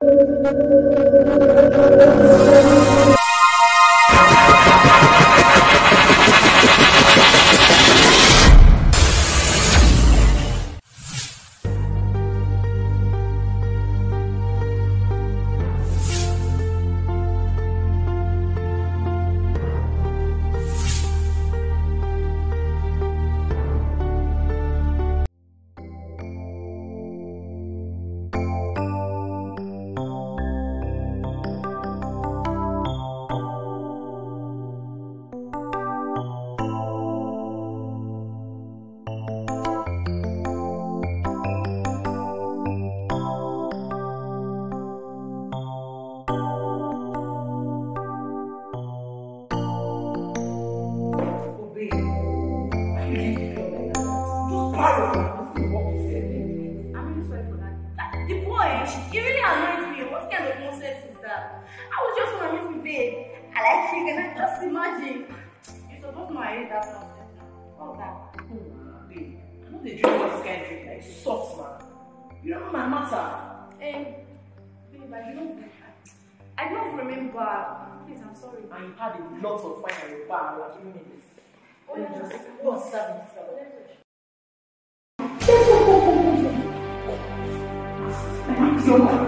Thank you. falo aqui no Minas. Nossa, Deus.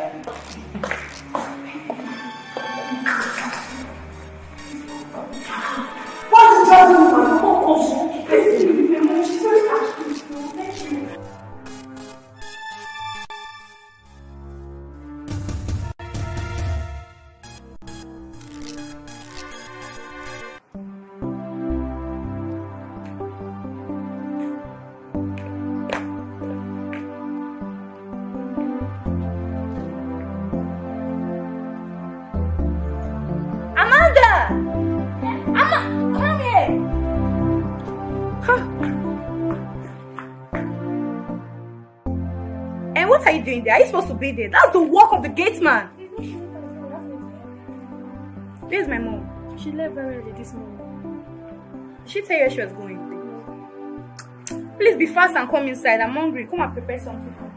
doing there? Are you supposed to be there? That's the work of the gate man. Where's my mom? She left very early this morning. Did she tell you she was going? Please be fast and come inside. I'm hungry. Come and prepare something for me.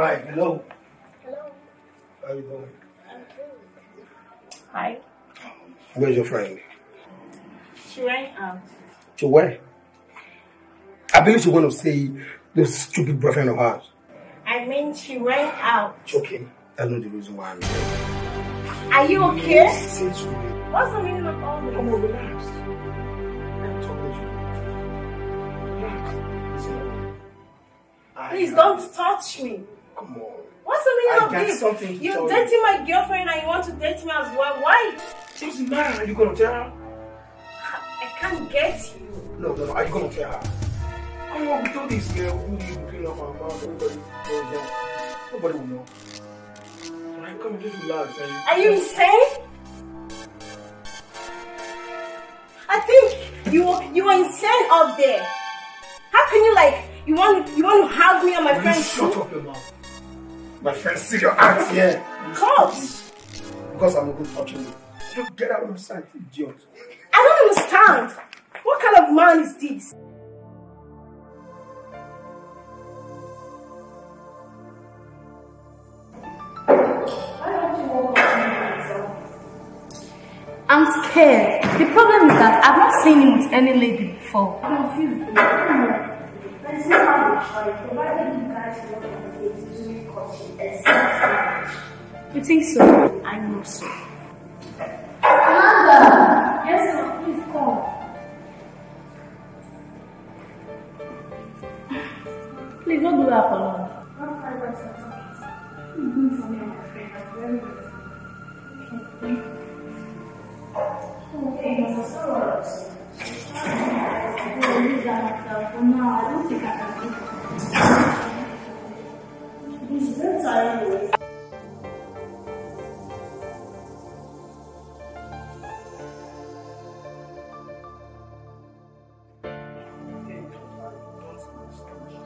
Hi, hello. Hello. How you doing? I'm good. Hi. Where's your friend? She went out. To where? I believe you want to see this stupid boyfriend of hers. I mean, she went out. Okay, that's not the reason why I'm here. Are you okay? Since you What's the meaning of all this? come on, relax. I'm talking to you. Relax. Please don't touch me. Come on. What's the meaning got this? something to You're tell you. dating my girlfriend and you want to date me as well. Why? She's mad. Are you gonna tell her? I can't get you. No, no, no. Are you gonna tell her? Come on, we do this here. We do this. We clean up our mouth. Everybody goes down. Nobody will know. Alright, come and just relax. And Are you insane? I think you you are insane up there. How can you like you want you want to have me and my Will you friends shut too? up your mouth. My friend, see your aunts here. You Come. stop this. Because I'm a good touching you. Just get out of my sight, idiot. I don't understand. What kind of man is this? I'm scared. The problem is that I've not seen him with any lady before. That's not how we try. Provided you guys work on the date, it's really costly. Exactly. You think so? I know so. Amanda! Yes, sir. Please come. Please don't do that for long. It's better anyway.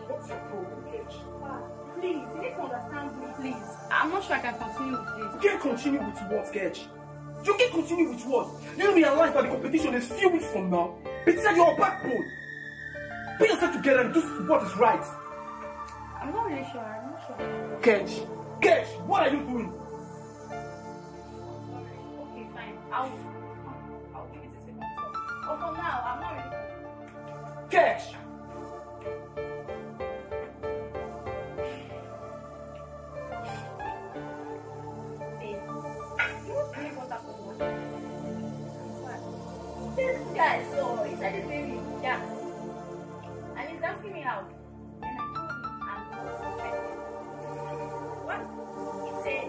What's your problem, Gage? Please, you need to understand me, please. I'm not sure I can continue with this. You can't continue with what, Gage? You can't continue with what? You realize that the competition is few weeks from now. Besides, you're a backbone. Put yourself together and do what is right. I'm not really sure. I'm not sure. Gage, Gage, what are you doing? Okay, fine. I'll, I'll give it a second. But for now, I'm not really. Gage! Guy, so he said his baby, yeah. And he's asking me out. And I told him I'm not interested. What? He said,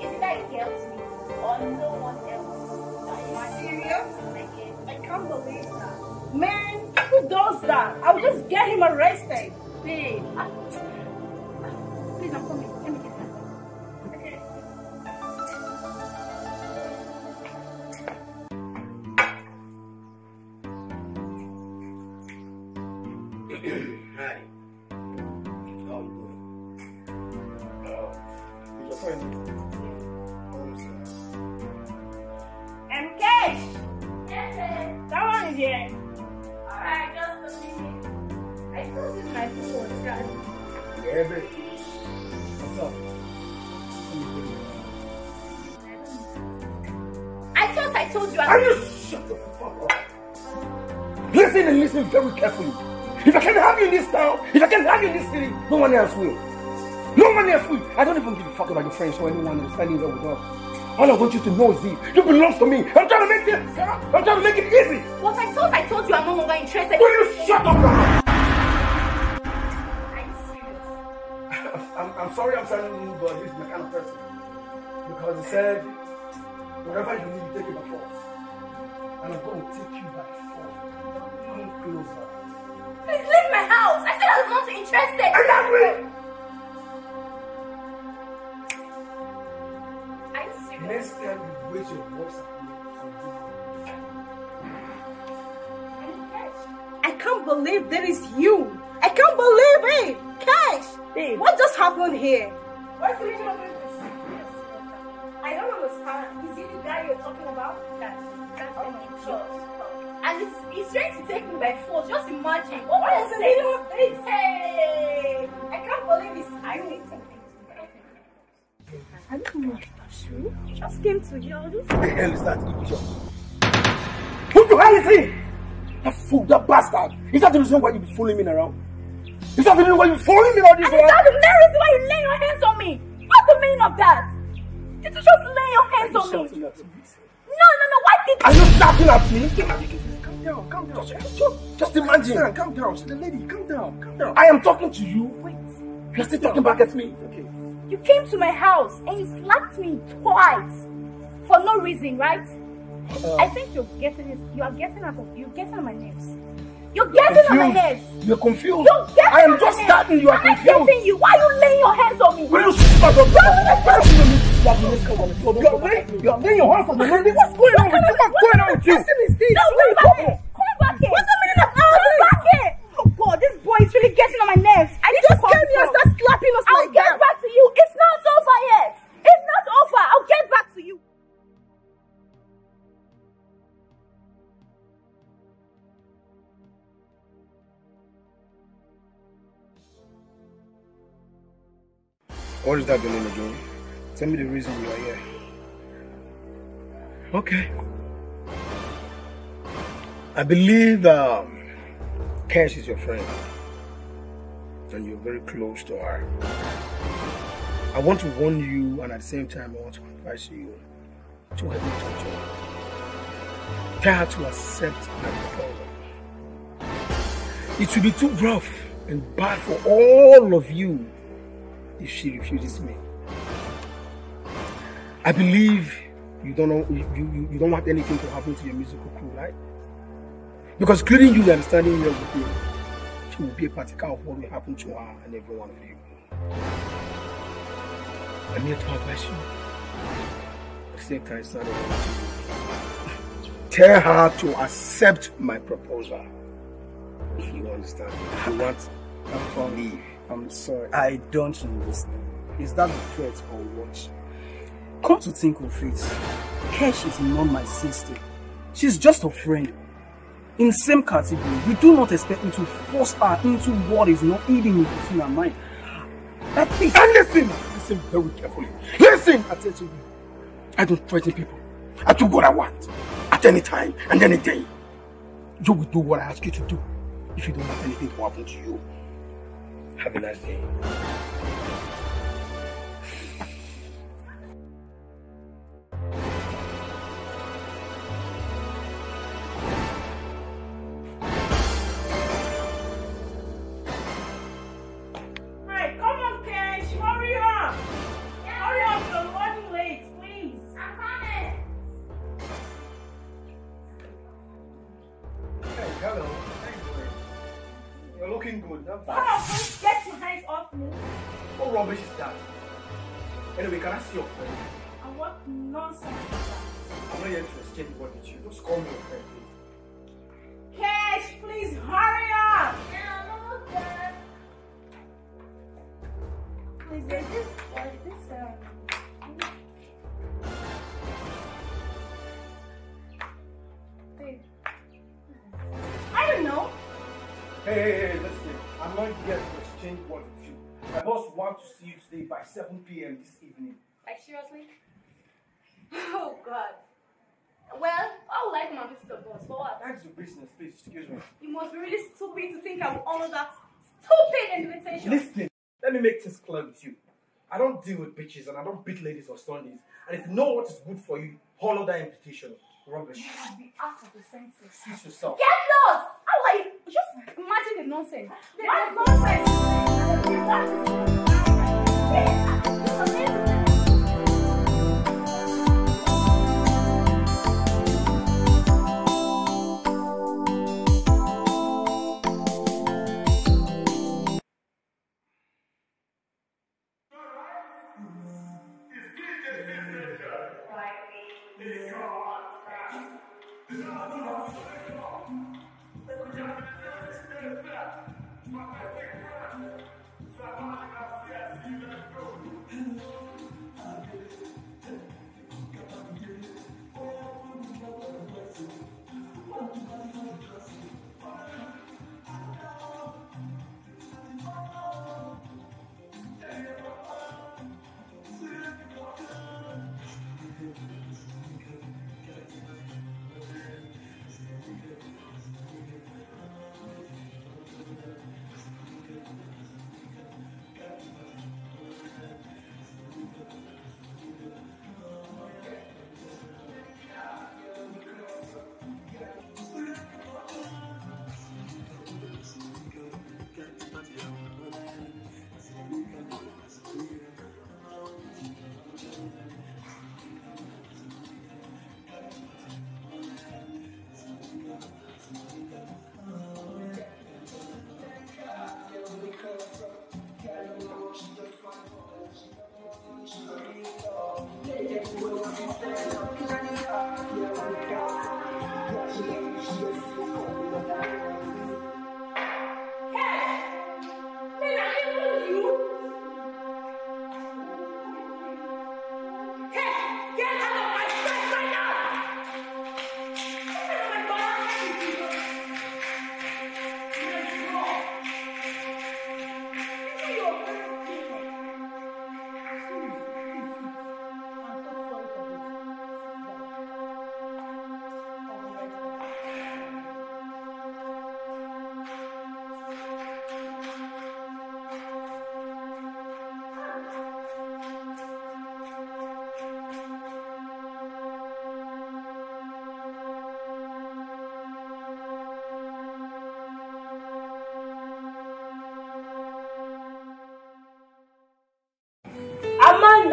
is it that he helps me or no one else? Are you serious? I can't believe that. Man, who does that? I'll just get him arrested. babe. ah, Please, I'm coming. I thought I told you Are you shut the fuck up? Listen and listen very carefully. If I can have you in this town, if I can have you in this city, no one else will. No one else will. I don't even give a fuck about your friends or anyone who's standing there with us. All I want you to know is this. You belong to me. I'm trying to make this. I'm trying to make it easy. What I thought I told you I'm no longer interested. Will you shut up I'm, I'm sorry I'm telling you, but this is my kind of person. Because he said, whatever you need, take it by force. And I'm going to take you by force. Come closer. Please leave my house. I said I'm not interested. I am with. Are you serious? Next time you raise your voice at me, I'll do Are you serious? I can't believe that is you. I can't believe it. Cash, Babe. what just happened here? What's the meaning of this? I don't understand. Is it the guy you're talking about? That's, that's Oh the my. God. And he's, he's trying to take me by force. Just imagine. Oh, what What is is the this? meaning of this? Hey, I can't believe it's I you. need something. I don't know. She just came to you. I just What the hell is that idiot? Who the hell is he? That fool, that bastard. Is that the reason why you be fooling me around? Is that the reason why you following me around? this And is that the main reason why you lay your hands on me? What's the meaning of that? Did you just lay your hands Are on you me? at me? No, no, no. Why did Are you? you shouting at me? Calm down, calm down. Just, just imagine. Calm, calm down. The lady, calm down, calm down. I am talking to you. Wait. You're still talking back at me. Okay. You came to my house and you slapped me twice for no reason, right? Uh, I think you're getting it. You are getting out of. You're getting on my nerves. You're getting on my nerves. You're confused. You're getting on my nerves. I am just starting. You are I'm confused. getting you. Why are you laying your hands on me? Will you shut up? Why don't you let me slap you? Let's come on the floor. You're laying, you're laying your hands on lady. What's going on with you? What's going on with you? This? No, come back here. Come back here. What's the meaning of all Come back here. Oh God, this boy is really getting on my nerves. I need just to came here and start slapping us I'll like get that. back to you. It's not over yet. It's not over. I'll get back to you. What is that your name again? Tell me the reason you are here. Okay. I believe um, Cash is your friend. And you're very close to her. I want to warn you, and at the same time, I want to advise you to help me talk to her. Tell her to accept my proposal. It will be too rough and bad for all of you if she refuses me. I believe you don't know you, you, you don't want anything to happen to your musical crew, right? Because including you understanding here with me, she will be a partaker of what will happen to her and every one of you. I'm here to advise you. At the same time, it's not a to you. Tell her to accept my proposal. If you understand? If you want to leave. I'm sorry, I don't understand. Is that a threat or what? Come to think of it, Kesh is not my sister. She's just a friend. In same category, you do not expect me to force her into what is not even within her mind. That is And listen, listen very carefully. Listen attentively. I don't threaten people. I do what I want at any time and any day. You will do what I ask you to do if you don't want anything to happen to you. Have a nice day. Like seriously? Oh God. Well, I would like my visit the boss for what? That's your business, please. Excuse me. You must be really stupid to think I will honor that stupid invitation. Listen, let me make this clear with you. I don't deal with bitches and I don't beat ladies or Sundays. And if you know what is good for you, honor that invitation. Rubbish. You must be out of the senses. Suit yourself. Get lost! How are you? Just imagine the nonsense. What nonsense?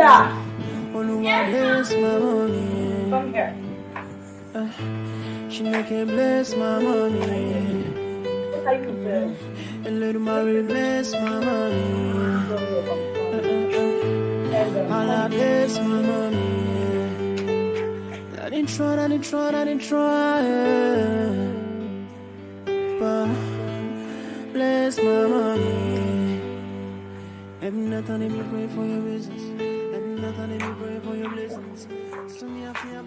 Brenda, Oluwa bless my money. come here. She make it bless my money. What are you doing? And little Mary bless my money. Allah bless my money. I didn't try, I didn't try, I didn't try. But bless my money. Every night I let me pray for your business. Every night I let me pray for your blessings. So me I feel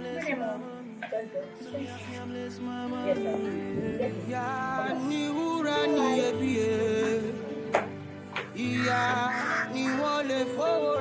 money. So me I feel bless my money. Ni iyebíye. Ìyá ni wọ́n lè fowó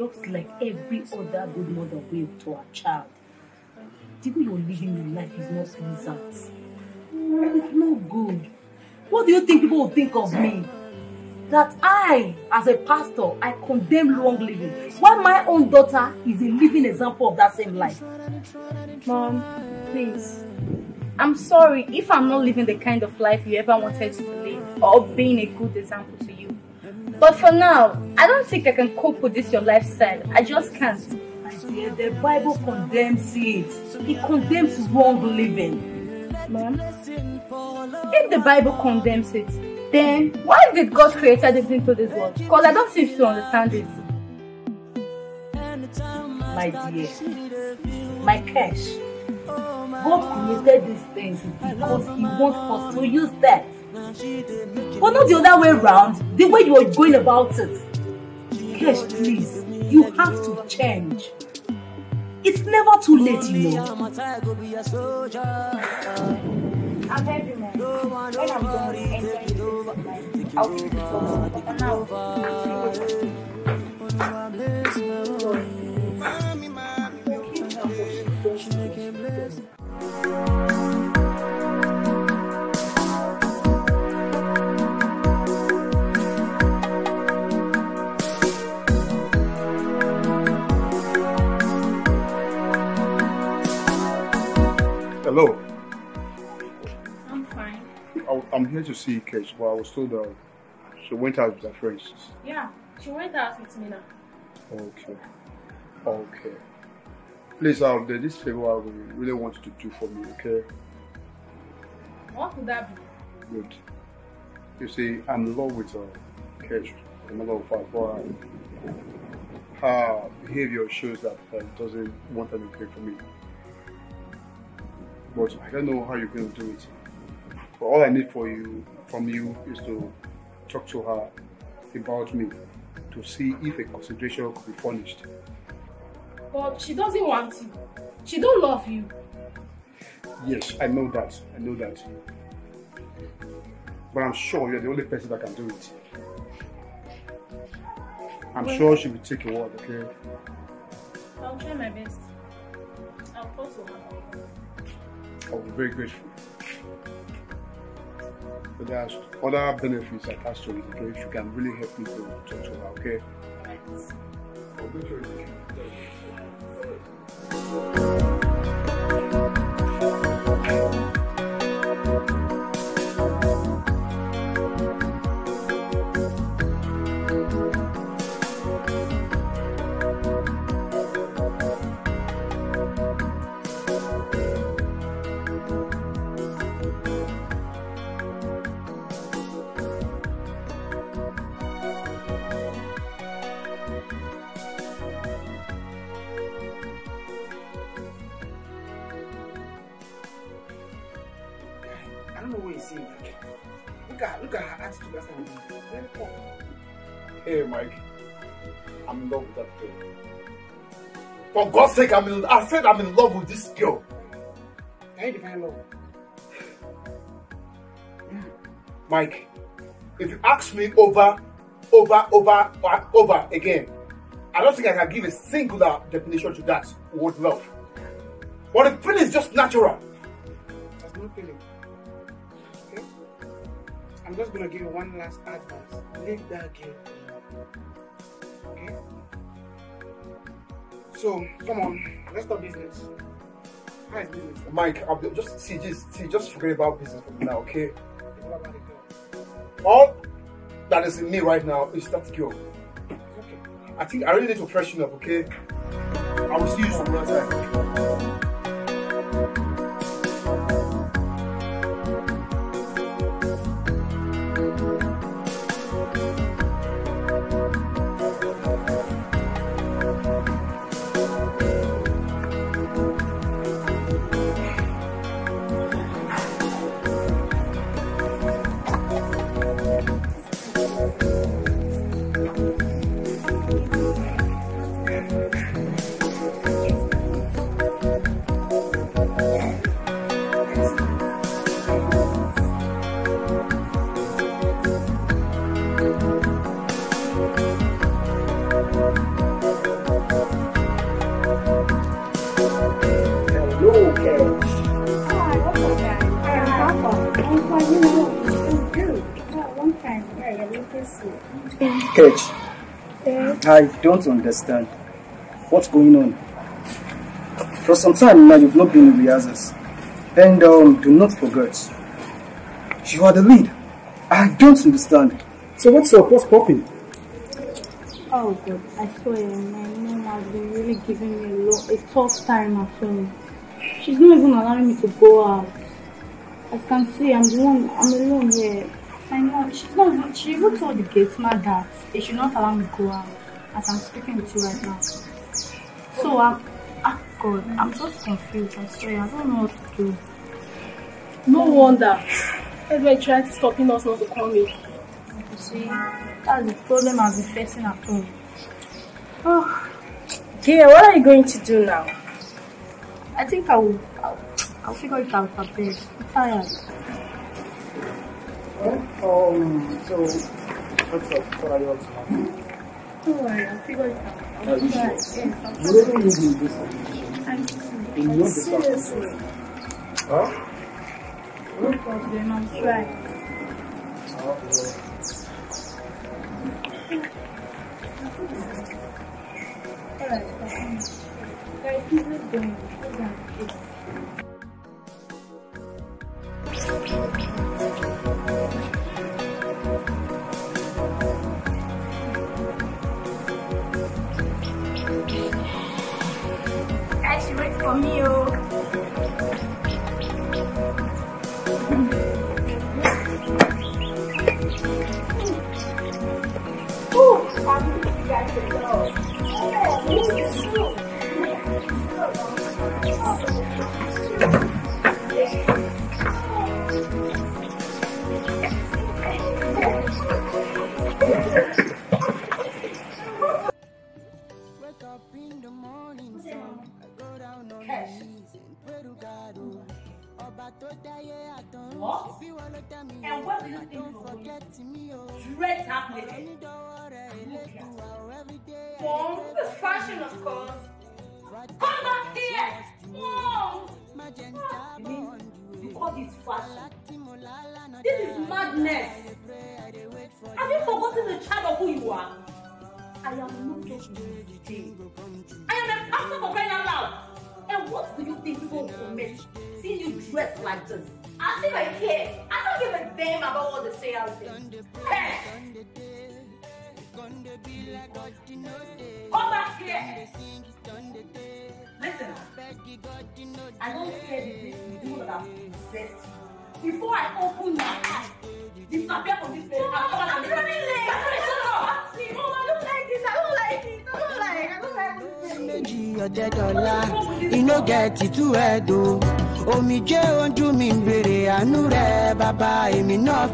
Just like every other good mother will to her child. The way you're living your life is not pleasant. It's good. What do you think people will think of me? That I, as a pastor, I condemn long living, while my own daughter is a living example of that same life. Mom, please. I'm sorry if I'm not living the kind of life you ever wanted to live or being a good example to you. But for now, I don't think I can cope with this your lifestyle. I just can't. My the Bible condemns it. It condemns wrong living. Mom, if the Bible condemns it, then why did God create everything into this world? Because I don't seem to understand this. My dear, my cash. God created these things because He wants us to use them. But not the other way around, the way you are going about it. Cash, please, you have to change. It's never too late, you know. I'm be heavy, Mom. When I'm done enjoying this life, I'll now, I'm still Hello. I'm fine. I, I'm here to see Kesh, but I was told that she went out with her friends. Yeah, she went out with me now. Okay. Okay. Please, uh, there's this favor I really- want you to do for me, okay? What would that be? Good. You see, I'm in love with uh, Kesh, I'm in love with her, but uh, her behavior shows that she doesn't want anything for me. But I don't know how you're going to do it. But all I need for you, from you, is to talk to her about me to see if a consideration could be furnished. But she doesn't want you. She don't love you. Yes, I know that. I know that. But I'm sure you're the only person that can do it. I'm sure she will take your word, okay? I'll try my best. I'll call to her. I'll be very grateful. But there's other benefits attached to it? If you can really help me to talk to her, okay? I'll For God's sake, I'm in, I said I'm in love with this girl. Can you define love? Yeah. Mike, if you ask me over, over, over, over again, I I don't think I can give a singular definition to that word love. But the feeling is just natural. There's no feeling. Okay? I'm just gonna give you one last advice. Leave that girl. Okay? So, come on, let's talk business. How is business? Mike, I'll just see, just see, just forget about business for now, okay? All about the girl. All that is in me right now is that girl. Okay. I think I really need to freshen up, okay? I will see you some other time. Ketch. I don't understand. What's going on? For some time now, you've not been in rehearsals. And um, do not forget, you are the lead. I don't understand. So what's up? What's popping? Oh, God. I swear, my mom has been really giving me a, lo- a tough time at home. She's not even allowing me to go out. As you can see, I'm the one, I'm alone here. I know, she's not she even told the gate man that they should not allow me to go out as I'm speaking with you right now. So, I'm, ah, God, I'm just confused. I swear, I don't know what to do. No wonder. Everybody tried stopping us not to come in. You see, that's the problem I've been facing at home. Oh, dear, what are you going to do now? I think I will, I'll, I'll figure it out. I'm tired. Um, so, what's up? What are you up to now? Don't worry, I'll figure it out. I'll Are you figure it sure? Yes, I'll You really need me in this situation. I'm In your department. seriously. Huh? No problem, I'll try. Alright, guys, keep it going. Hold on, please. Guys, she wait for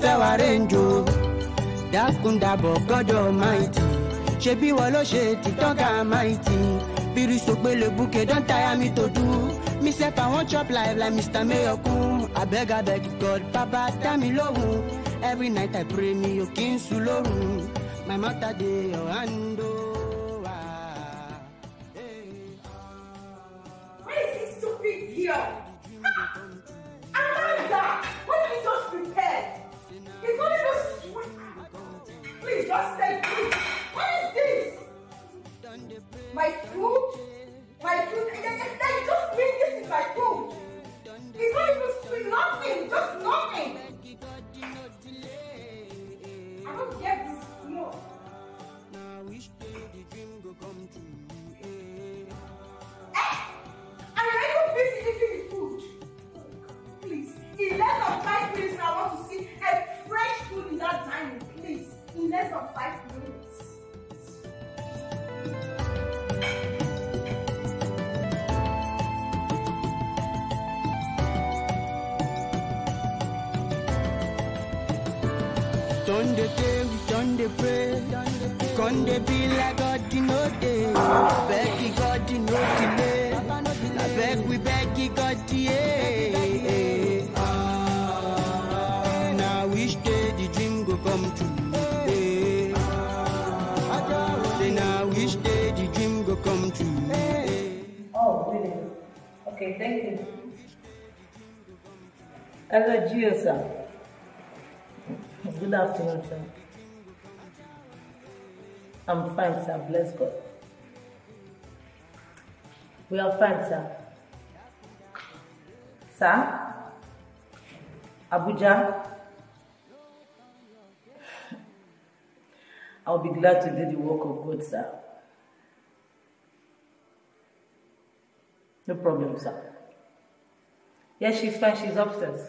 fẹ́ wá rẹ́ǹjò dákúndàbọ̀ gọ́dọ̀ máìtì ṣebí wọ́n ló ṣe tìtọ́gà máìtì bírí sọgbẹ́lẹ̀ búkẹ́ don tire me to do. Me sef i wan chop life like mr mayokun abeg abeg god baba dá mi lóhùn. Every night i pray mi ò kí n sùn lórun my matter dey your hand Okay, thank you. Hello, Gio, sir. Good afternoon, sir. I'm fine, sir. Bless God. We are fine, sir. Sir? Abuja? I'll be glad to do the work of God, sir. No problem, sir. Yes, she's fine. She's upstairs.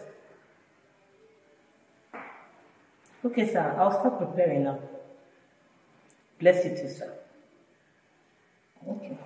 Okay, sir. I'll start preparing now. Bless you too, sir. Okay.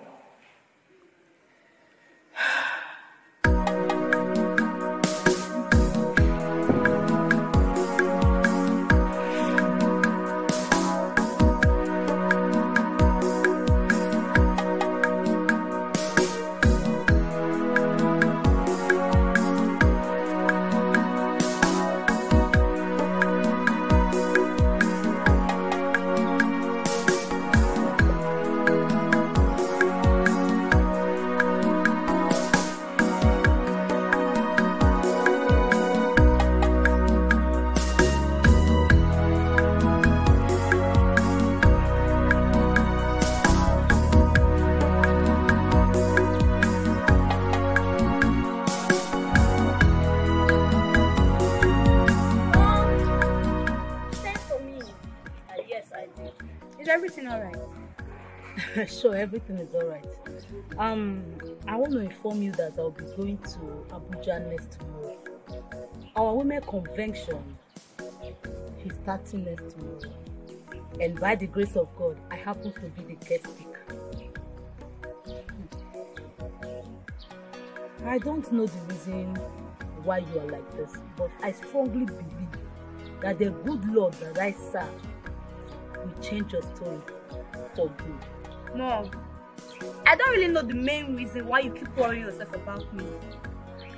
sure, everything is alright. Um, I want to inform you that I'll be going to Abuja next tomorrow. Our women convention is starting next tomorrow. And by the grace of God, I happen to be the guest speaker. I don't know the reason why you are like this, but I strongly believe that the good Lord that I serve will change your story for good. Mom, I don't really know the main reason why you keep worrying yourself about me.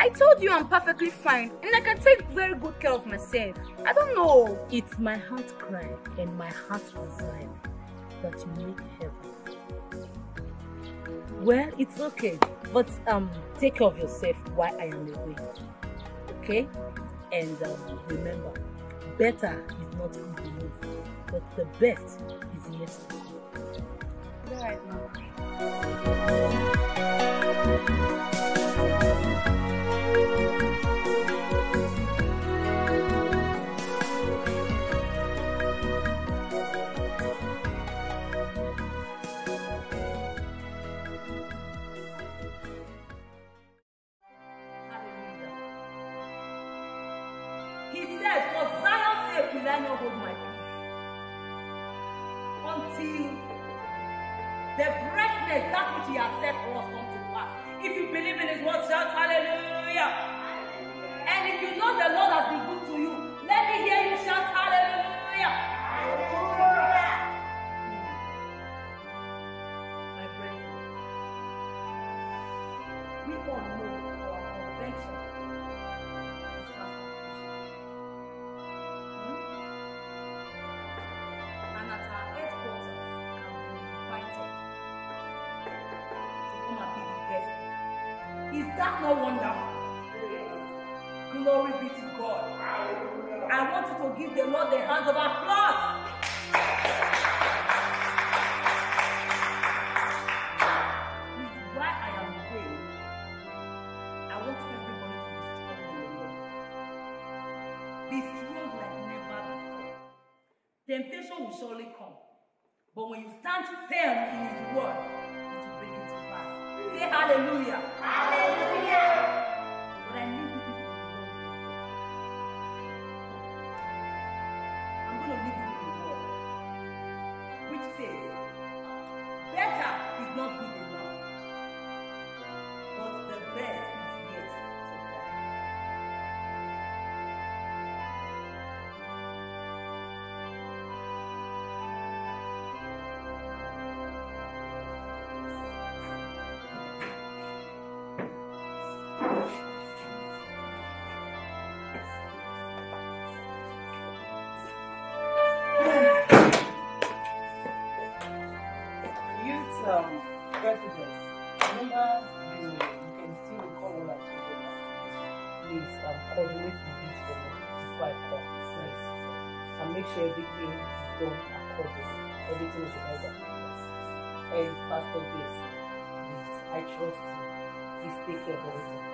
I told you I'm perfectly fine and I can take very good care of myself. I don't know. It's my heart cry and my heart's desire that you make heaven. Well, it's okay, but um, take care of yourself while I am away. Okay? And um, remember, better is not good enough, but the best is come. Alright, make sure everything is done accordingly. Everything is in order. And Pastor Grace, please, I trust you. Please take care of everything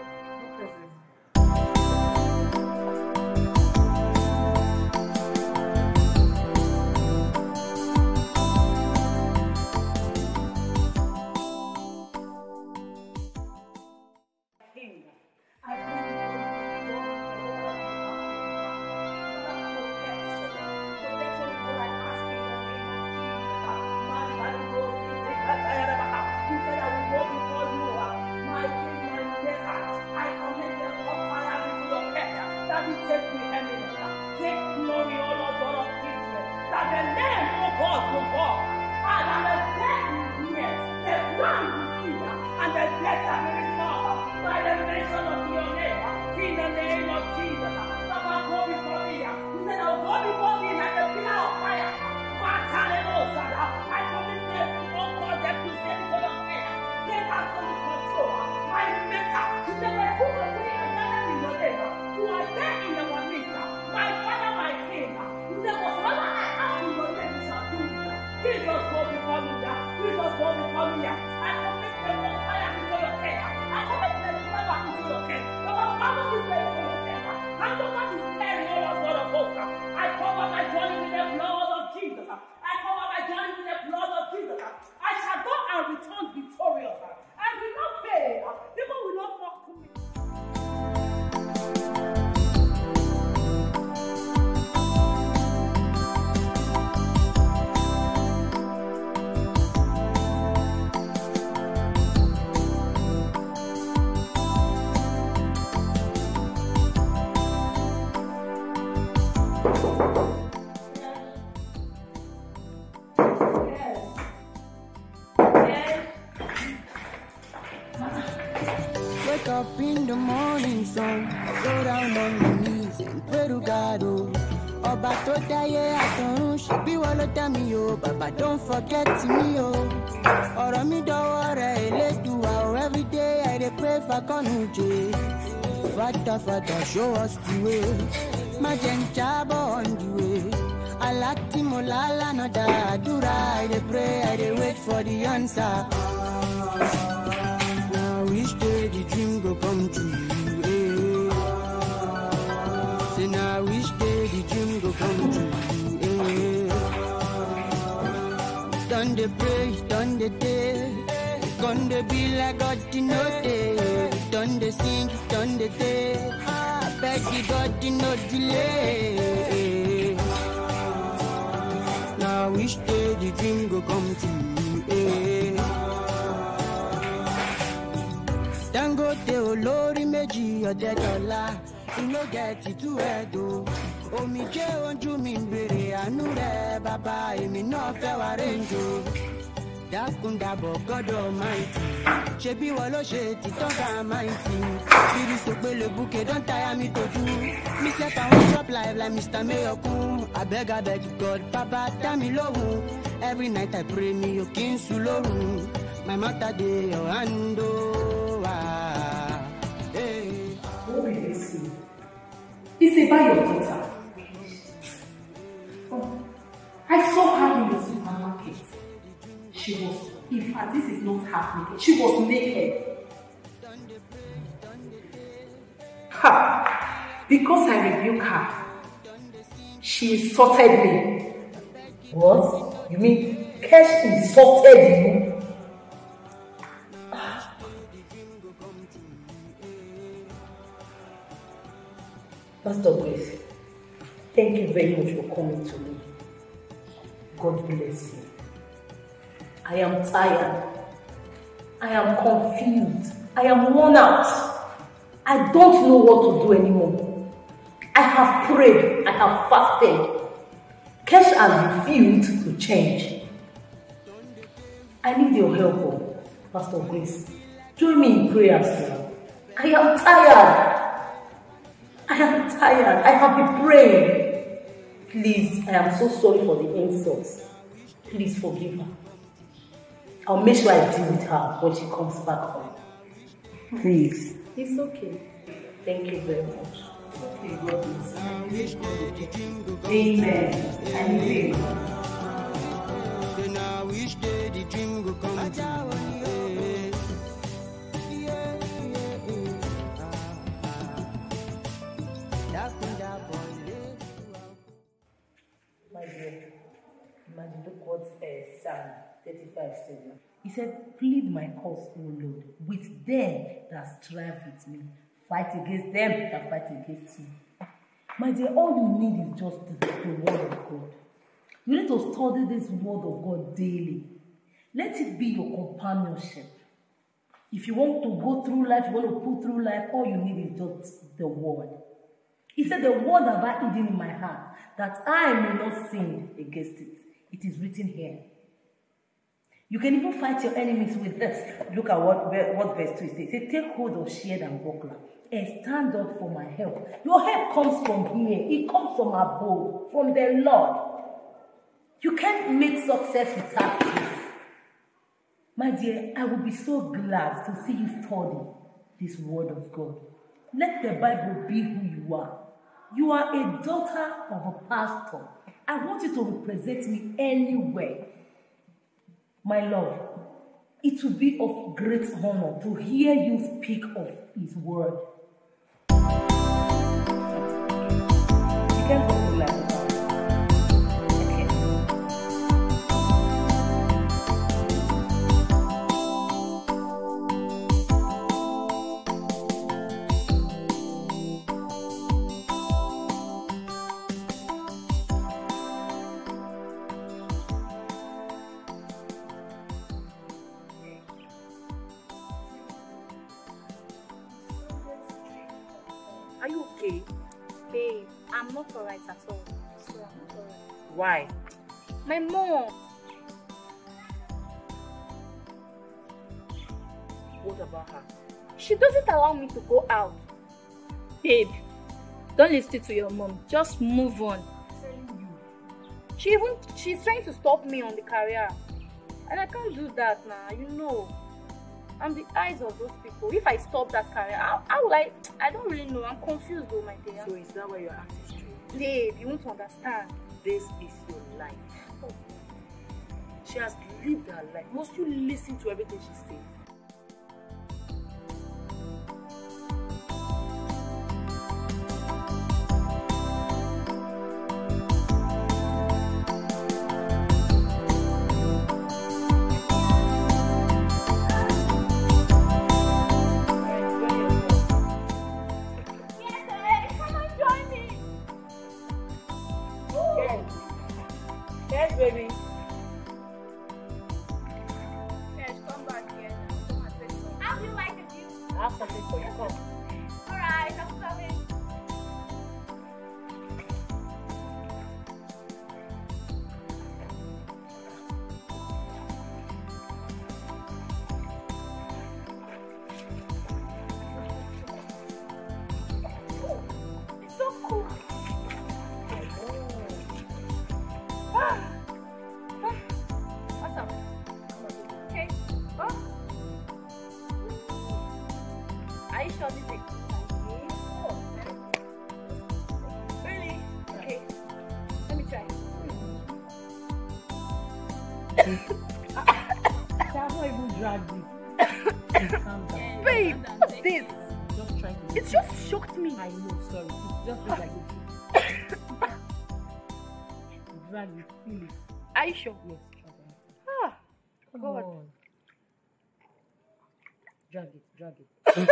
forget me o. Ọ̀rọ̀ mi dọ́wọ́ rẹ̀ elédùà o, everyday I dey pray fàkọ́nù jẹ. Fada fada show us the way, má jẹ́ ń jábọ̀ on the way. Àlá tí mo lá lánàá dá àdúrà, I dey pray, I dey wait for the answer. Gone the be like God you know day. Done the sing, done the day. Ah, beg you God you no delay. Now which day the dream go come true? Eh? dangote olórí méjì ọ̀dẹ́dọ́là inú gẹ̀ẹ́tì tú ẹ̀dùn omijé ojú mi ń bèrè àánú rẹ̀ bàbá èmi náà fẹ́ wá rẹ́ǹjò dákúndàbọ̀ gọ́dọ̀ máìtì ṣebí wọn ló ṣe títọ́ ká máìtì bírí sọpẹ́lẹ̀ búkẹ́ don tire to do me set i wan chop life like mr mayokun abeg abeg god baba dá mi lóhùn every night i pray mi ò kí n sùn lórun my matter dey your hand o. Will they say? It's your daughter. Oh, I saw her in the supermarket. She was, in fact, this is not naked. She was naked. Ha! Because I rebuked her, she insulted me. What? You mean Cash insulted you? Pastor Grace, thank you very much for coming to me. God bless you. I am tired. I am confused. I am worn out. I don't know what to do anymore. I have prayed. I have fasted. Kesh has refused to change. I need your help, oh, Pastor Grace. Join me in prayers now. I am tired. I am tired. I have been praying. Please, I am so sorry for the insults. Please forgive her. I'll make sure I deal with her when she comes back home. Please. It's okay. Thank you very much. Okay, God bless. Amen. And amen. Say now which day the dream go come true. My dear, imagine look what uh, Psalm 35 says. now. He said, Plead my cause, O Lord, with them that strive with me. Fight against them that fight against me. My dear, all you need is just the, the word of God. You need to study this word of God daily. Let it be your companionship. If you want to go through life, you want to pull through life, all you need is just the word. He said, The word have I hidden in my heart, that I may not sin against it. It is written here. You can even fight your enemies with this. Look at what, what verse 2 says. It Take hold of shield and buckler and stand up for my help. Your help comes from here, it comes from above, from the Lord. You can't make success without this. My dear, I will be so glad to see you study this word of God. Let the Bible be who you are. You are a daughter of a pastor. I want you to represent me anywhere. My love, it will be of great honor to hear you speak of His word. Babe, don't listen to your mom. Just move on. She even she's trying to stop me on the career. And I can't do that now, you know. I'm the eyes of those people. If I stop that career, how, how will I I don't really know. I'm confused though, my dear. So is that why you're acting strange? Babe, you won't understand. This is your life. She has lived her life. Must you listen to everything she says? Drag it, feel it. Are you sure? Yes, drag it. Ah, Come God. on. Drag it, drag it. Babe,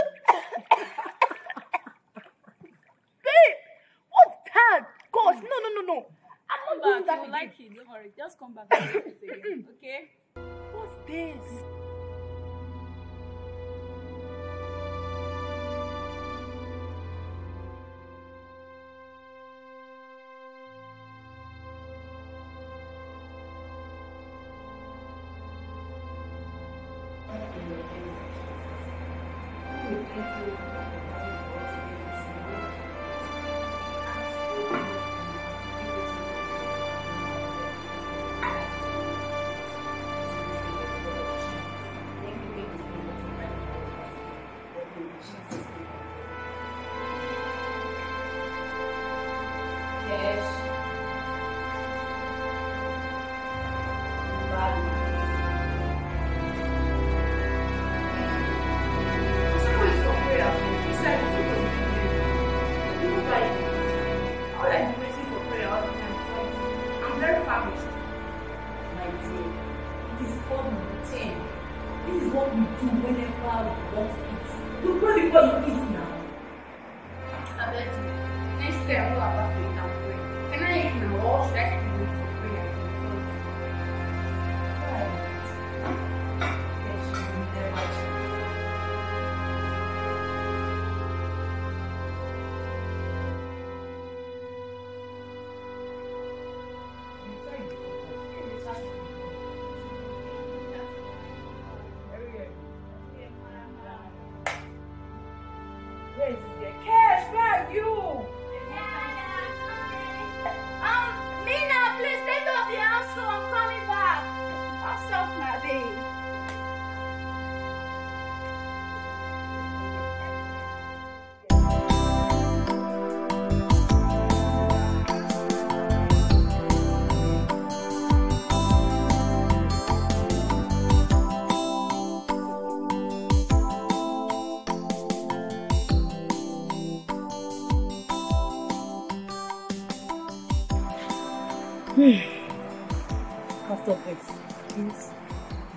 what's that? Gosh, no, no, no, no. I'm Come not doing back, that you will like it. Don't worry. Just come back and do it again. Okay? What's this?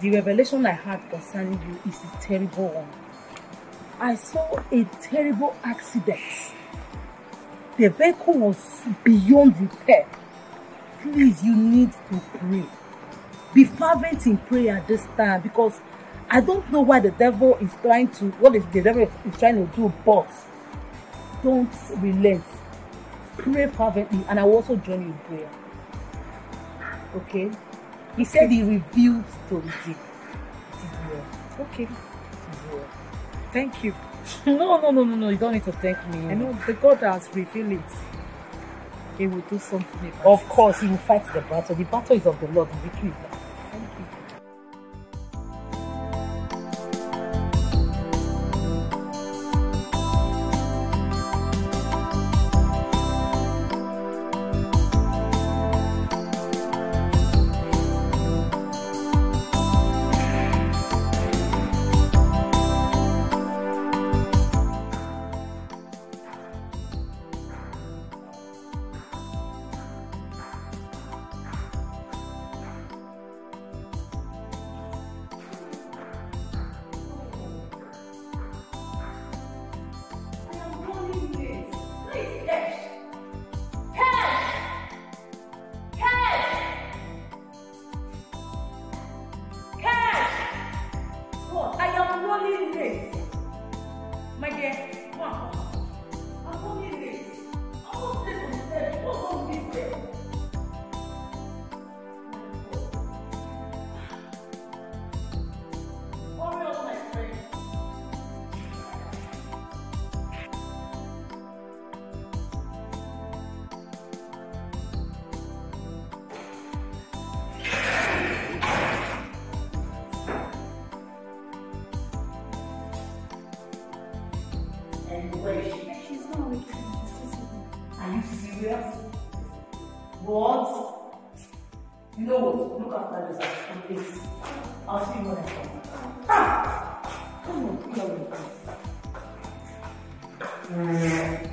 The revelation I had concerning you is a terrible one. I saw a terrible accident. The vehicle was beyond repair. Please, you need to pray. Be fervent in prayer this time because I don't know why the devil is trying to, what is the devil is trying to do, but don't relent. Pray fervently, and I will also join you in prayer. Okay? He said he revealed to redeem. It is well. Okay. It is well. Thank you. No, no, no, no, no. You don't need to thank me. I know the God has revealed it. He will do something about Of course, he will fight the battle. The battle is of the Lord. The victory is Pastor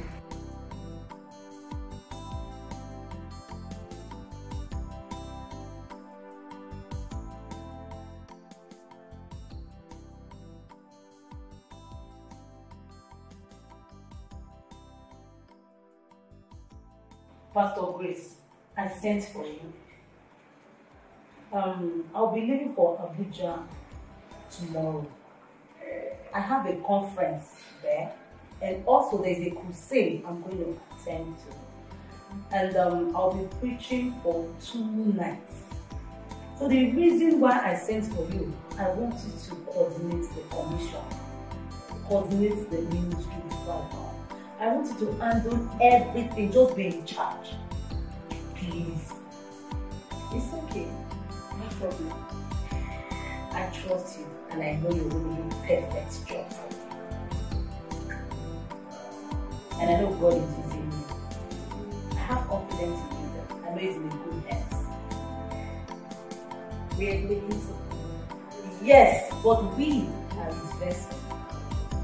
Grace, I sent for you. Um, I'll be leaving for Abuja tomorrow. I have a conference there and also there's a crusade I'm going to attend to. And um, I'll be preaching for two nights. So the reason why I sent for you, I want you to coordinate the commission, coordinate the ministry before I. I want you to handle everything, just be in charge. Please. It's okay. No problem. I trust you and I know going to do a perfect job And I know God is using you. I have confidence in you. that I know it's in good hands. We are living so. Yes, but we are his vessel.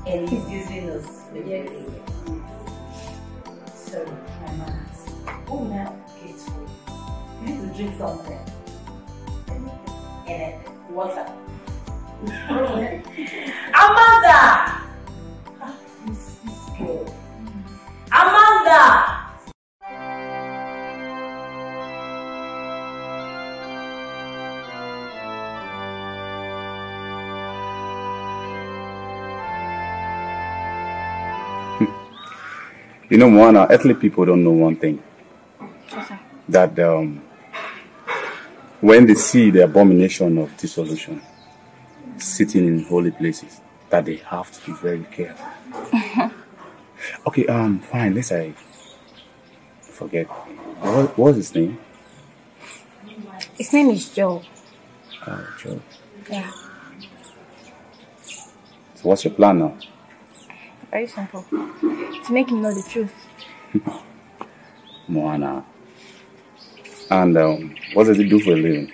And he's using us. Yes. So, my manners. Oh, now, get for you. You need to drink something. And then, water. Amanda! You know, Moana, earthly people don't know one thing. That um, when they see the abomination of dissolution sitting in holy places, that they have to be very careful. okay, um, fine, let's say forget. What, what's his name? His name is Joe. Oh, Joe. Yeah, So what's your plan now? Very simple. To make him know the truth. Moana. And um, what does he do for a living?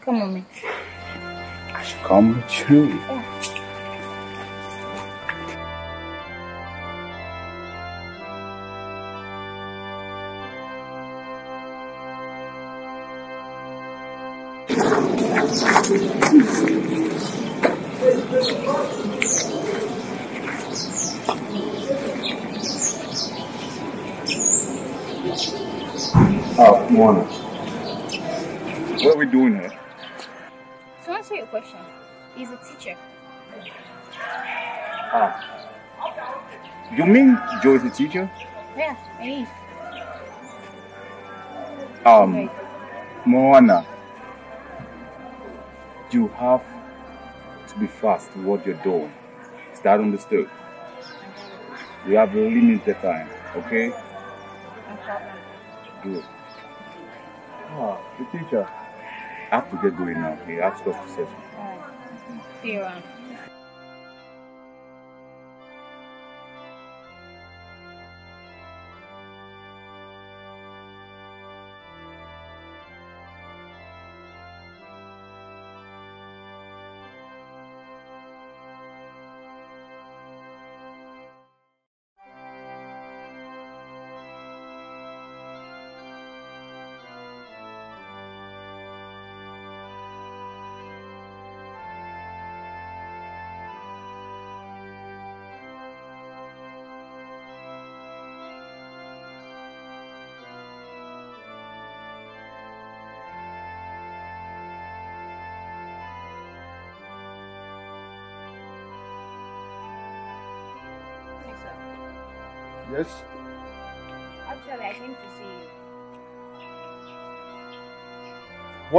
Come on, me. I should come with you. Oh, Moana. What are we doing here? To answer your question, he's a teacher. Ah. You mean Joe is a teacher? Yeah, he is. Um, Moana, you have to be fast to what you're doing. Is that understood? We have limited time, okay? No problem. Good. Ah, the teacher. I have to get going now. He asked us to say something. Alright. See you around.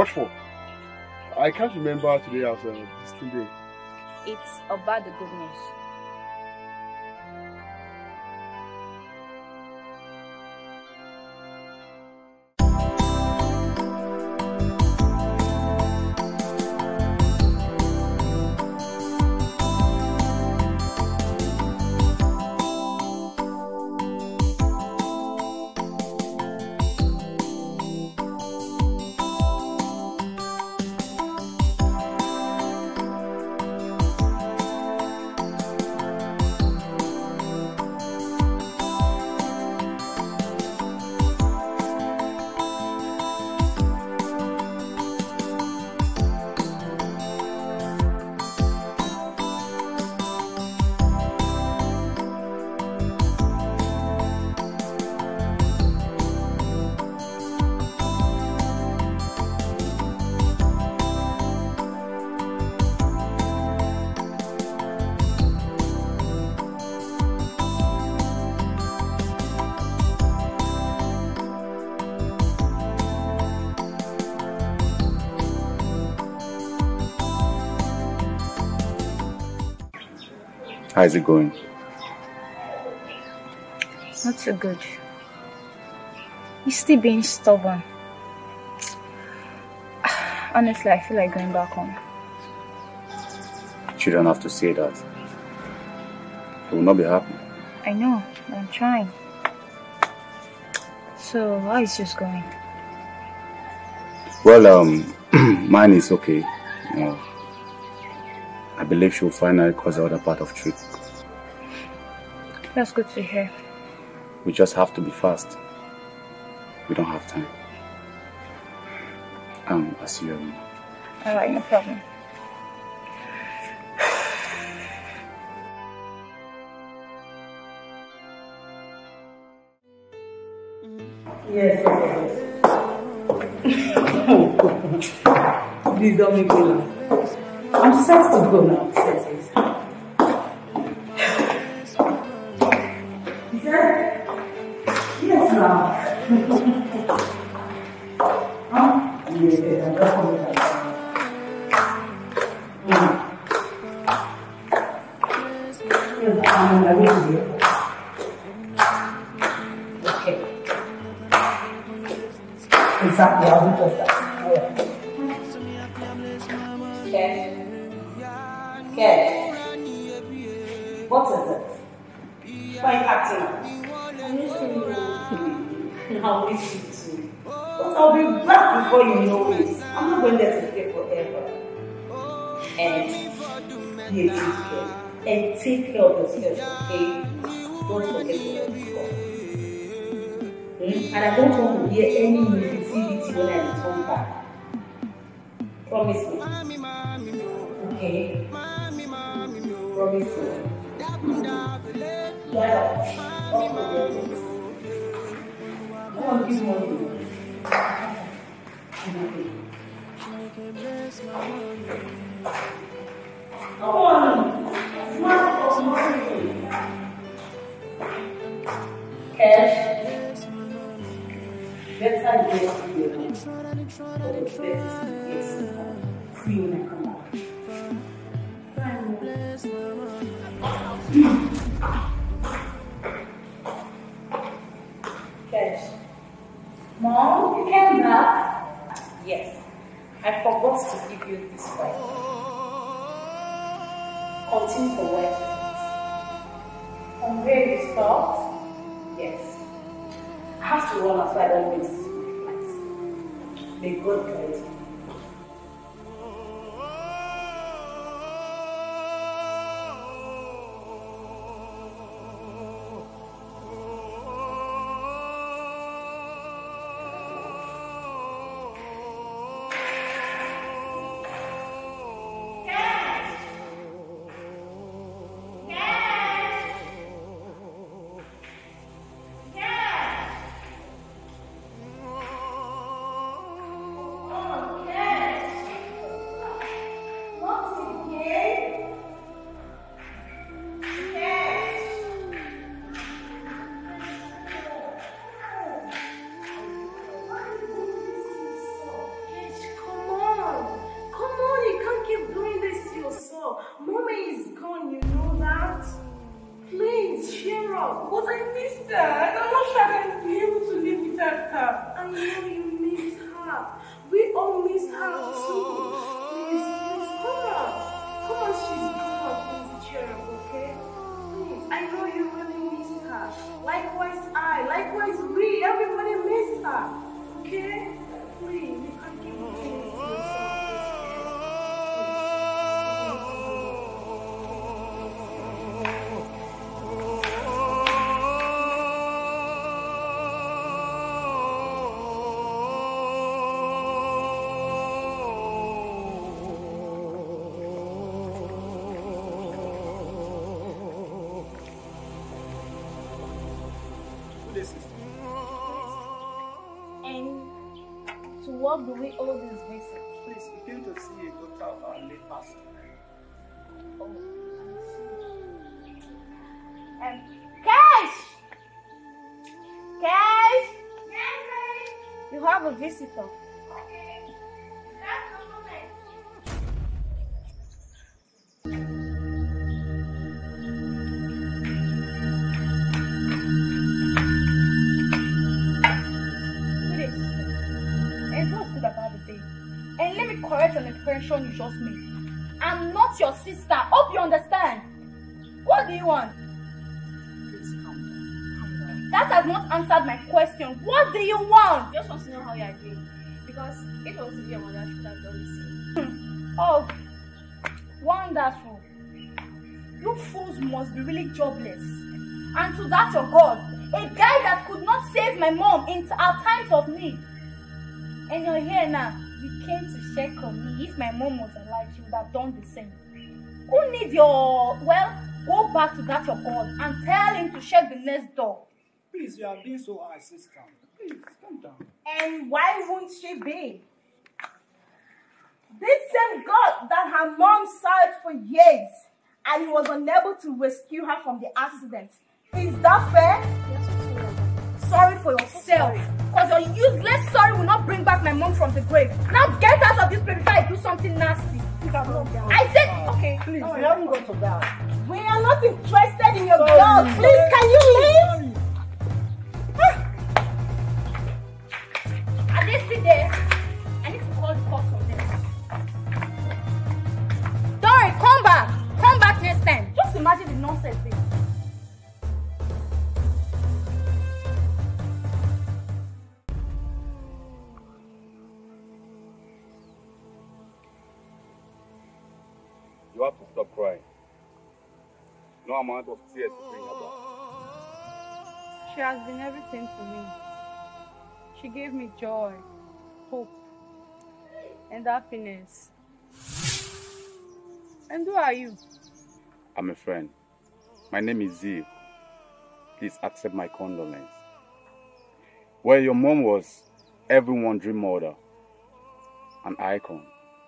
What for? I can't remember today as a distinct day. It's about the good news. How is it going? Not so good. He's still being stubborn. Honestly, I feel like going back home. You don't have to say that. You will not be happy. I know, I'm trying. So, how is yours going? Well, um, mine is okay. You know, I believe she'll finally cause the other part of trip. That's good to hear. We just have to be fast. We don't have time. Um, I'll see you around. Alright, no problem. Yes, yes, yes. Please don't make me laugh. I'm set to go now. Now. huh? Yes, want Cash. Mom, you came back? Yes. I forgot to give you this one. Continue for where? From where you stopped? Yes. I have to run so I don't miss my flight. May God guide you. visitor. And let me correct an impression you just made. I'm not your sister. Hope you understand. What do you want? That has not answered my question. What do you want? I Just want to know how you are doing. Because if it was to be your mother, she would have done the same. Hmm. Oh, wonderful. You fools must be really jobless. And to that your God, a guy that could not save my mom in our times of need. And you're here now. You came to check on me. If my mom was alive, she would have done the same. Who needs your well? Go back to that your God and tell him to check the next door. Please, you are being so assistant. Please, calm down. And why won't she be? This same God that her mom served for years and he was unable to rescue her from the accident. Is that fair? Sorry for yourself. Because your useless sorry will not bring back my mom from the grave. Now get out of this place before I do something nasty. I said, okay. Please, we haven't got to that. We are not interested in your blood. Please, can you leave? Are they still there? I need to call the cops on them. Don't worry, come back. Come back next time. Just imagine the nonsense thing. You have to stop crying. No amount of tears to bring her back. She has been everything to me. She gave me joy, hope, and happiness. And who are you? I'm a friend. My name is Zeal. Please accept my condolence. Well, your mom was everyone's dream mother, an icon,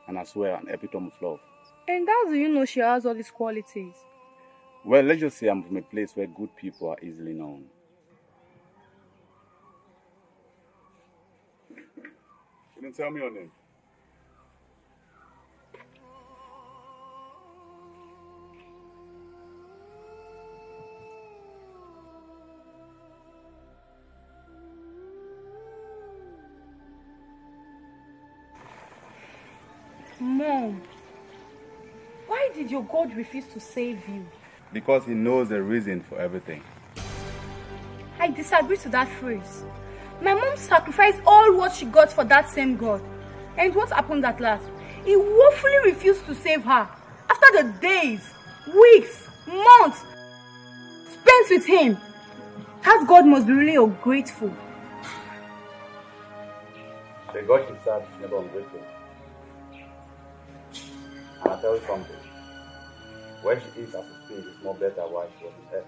and as well an epitome of love. And how do you know she has all these qualities? Well, let's just say I'm from a place where good people are easily known. You didn't tell me your name. Mom, why did your God refuse to save you? Because he knows the reason for everything. I disagree to that phrase. My mom sacrificed all what she got for that same God. And what happened at last? He woefully refused to save her. After the days, weeks, months spent with him. That God must be really ungrateful. The God she serves is never ungrateful. And I'll tell you something. Where she is as a spirit is more better while she was in earth.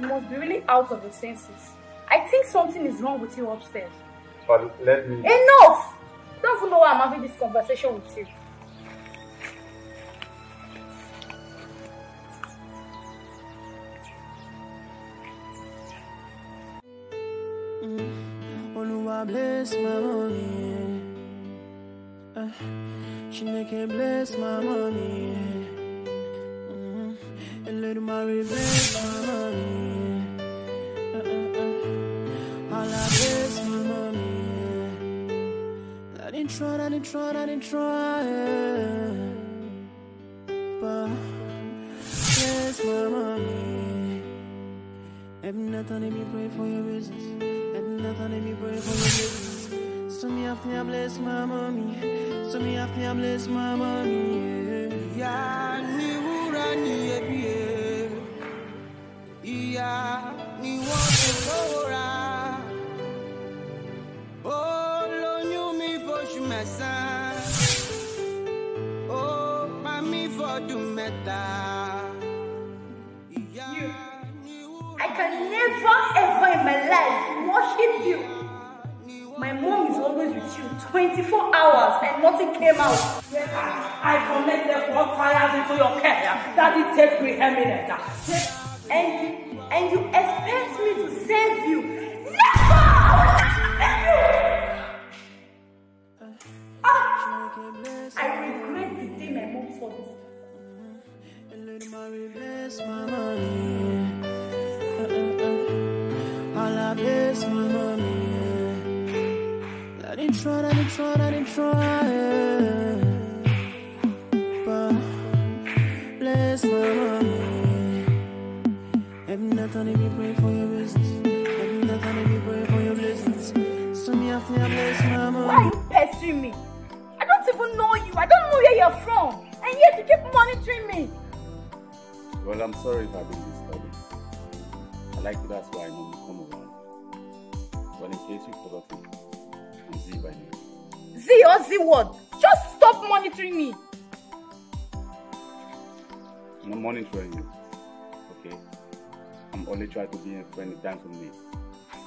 You must be really out of your senses. I think something is wrong with you upstairs. But let me. Enough! Don't even know why I'm having this conversation with you. Bless my mommy. Uh, Chineke bless my mommy. Mm, Eledumare bless my mommy. Try, I didn't try, I didn't try. But bless my mommy. Every night I me pray for your business. Every night I me pray for your business. So me have to bless my mommy. So me have to bless my mommy. Yeah, ni wúrà ni iyebíye. Ìyá ni wọ́n fi lówó mẹ́ta. I can never ever in my life worship you. My mom is always with you 24 hours and nothing came out. I connected four fires into your care. Daddy, take preeminent. And you, and you expect me to save you? Never! I will not save you! Ah! I regret the day my mom saw this. Mommy. I didn't try, I didn't try, I didn't try. bless my mommy. Pray for your business. Pray for your blessings. So me bless my Why are you pestering me? I don't even know you. I don't know where you're from. And yet you keep monitoring me. Well, I'm sorry if I've been disturbing. I like you, that's why I normally come around. But in case you forgot me, I'm Z by name. Z or Z what? Just stop monitoring me. I'm not monitoring you, okay? I'm only trying to be a friend in times of need.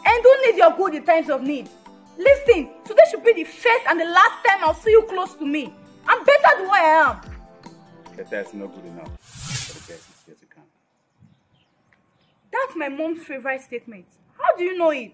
And don't need your good in times of need. Listen, today should be the first and the last time I'll see you close to me. I'm better than what I am. Better is not good enough. For the best is yet to come. That's my mom's favorite statement. How do you know it?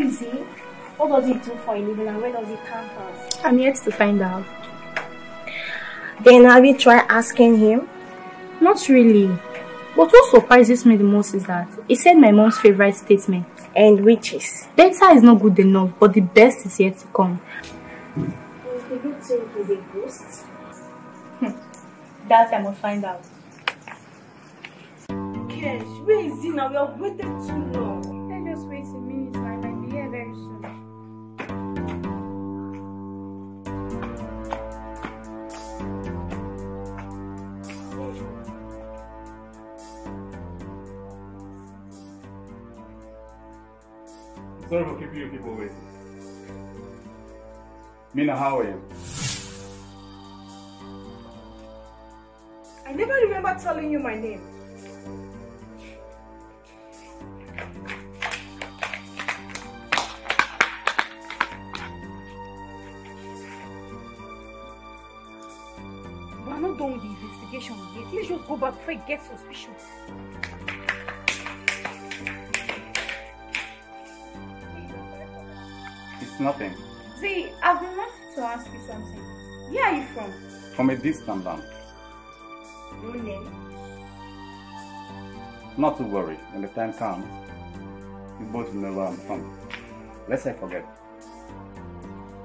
Who is he? What does he do for a living and where does he come from? I'm yet to find out. Then have you tried asking him? Not really. But what surprises me the most is that he said my mom's favorite statement. And which is? Better is not good enough, but the best is yet to come. Do you think he's a ghost? Hmm. That I must find out. Kesh, where is he now? We have waited too long. People waiting. Mina, how are you? I never remember telling you my name. We're not done with the investigation yet. Let's just go back before it gets suspicious. Nothing. See, I've been wanting to ask you something. Where are you from? From a distant land. No name. Not to worry. When the time comes, you both will know where I'm from. Let's say forget.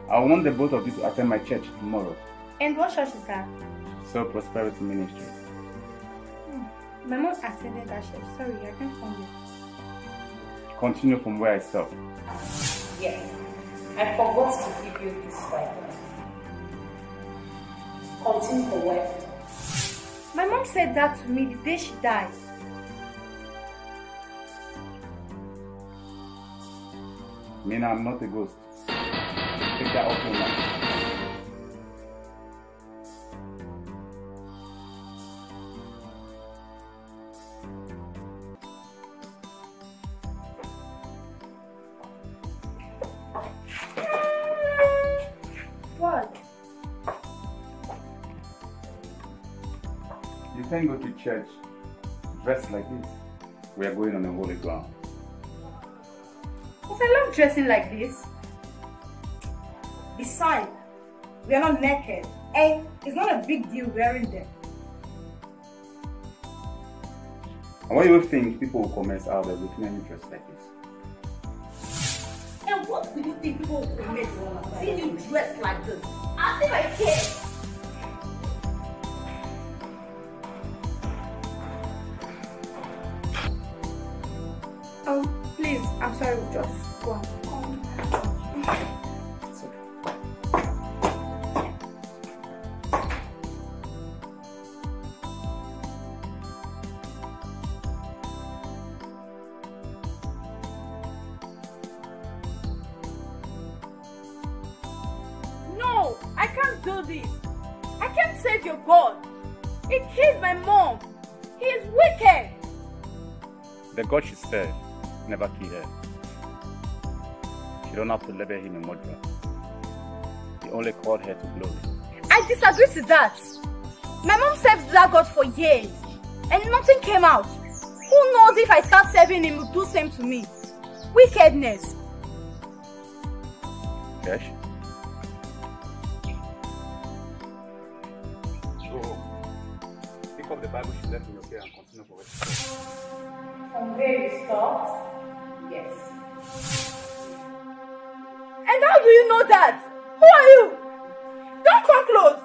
I want the both of you to attend my church tomorrow. And what church is that? So Prosperity Ministry. Hmm. My mom attended that church. Sorry, I can't find it. Continue from where I stopped. Yes. I forgot to give you this Bible. Continue for what? My mom said that to me the day she died. Mina, I'm not a ghost. Take that off your mind. Can't go to church dressed like this. We are going on a holy ground. But I love dressing like this. Besides, we are not naked, and it's not a big deal wearing them. And what do you think people will comment out there looking at you dressed like this? And what do you think people will make seeing you dressed like this? I think I care. Don't have to label him a murderer. He only called her to glory. I disagree to that. My mom served that God for years and nothing came out. Who knows if I start serving him, he'll do same to me. Wickedness. Kesh? Go home. Pick up the Bible she left in your care and continue for it. From where you stopped? Do you know that? Who are you? Don't come close.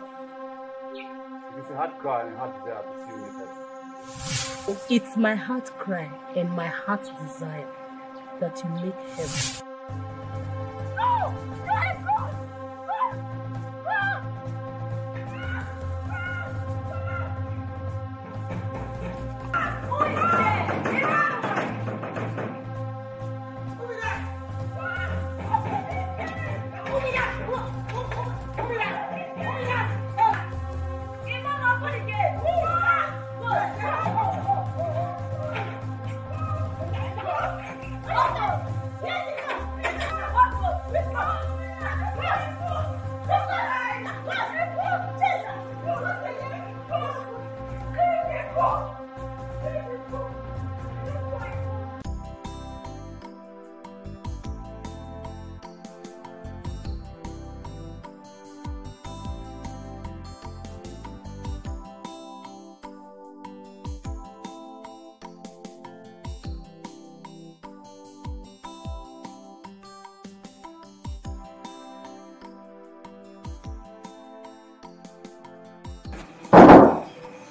It is a hard cry and a hard desire to see you naked. It's my heart cry and my heart desire that you make heaven.